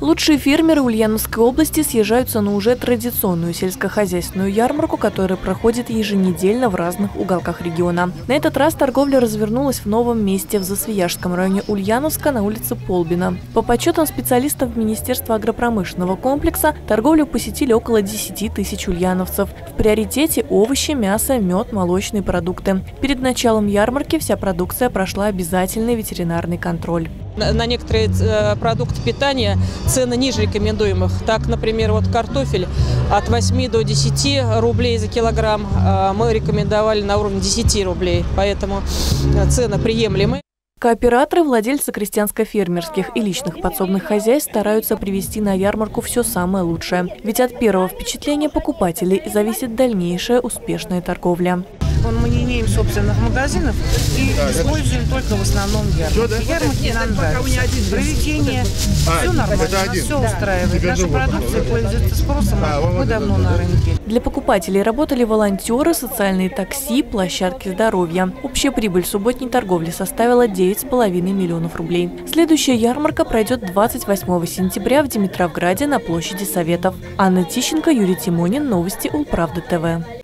Лучшие фермеры Ульяновской области съезжаются на уже традиционную сельскохозяйственную ярмарку, которая проходит еженедельно в разных уголках региона. На этот раз торговля развернулась в новом месте в Засвияжском районе Ульяновска на улице Полбина. По подсчетам специалистов Министерства агропромышленного комплекса, торговлю посетили около 10 тысяч ульяновцев. В приоритете овощи, мясо, мед, молочные продукты. Перед началом ярмарки вся продукция прошла обязательный ветеринарный контроль. На некоторые э, продукты питания цены ниже рекомендуемых. Так, например, вот картофель от 8 до 10 рублей за килограмм а мы рекомендовали на уровне 10 рублей, поэтому э, цены приемлемы. Кооператоры, владельцы крестьянско-фермерских и личных подсобных хозяйств стараются привести на ярмарку все самое лучшее. Ведь от первого впечатления покупателей зависит дальнейшая успешная торговля. Мы не имеем собственных магазинов и используем только в основном ярмарки. Ярмарки нам нравятся. Проведение, все нормально, все устраивает. Наша продукция пользуется спросом, мы давно на рынке. Для покупателей работали волонтеры, социальные такси, площадки здоровья. Общая прибыль субботней торговли составила 9,5 миллионов рублей. Следующая ярмарка пройдет 28 сентября в Димитровграде на площади Советов. Анна Тищенко, Юрий Тимонин. Новости Улправды ТВ.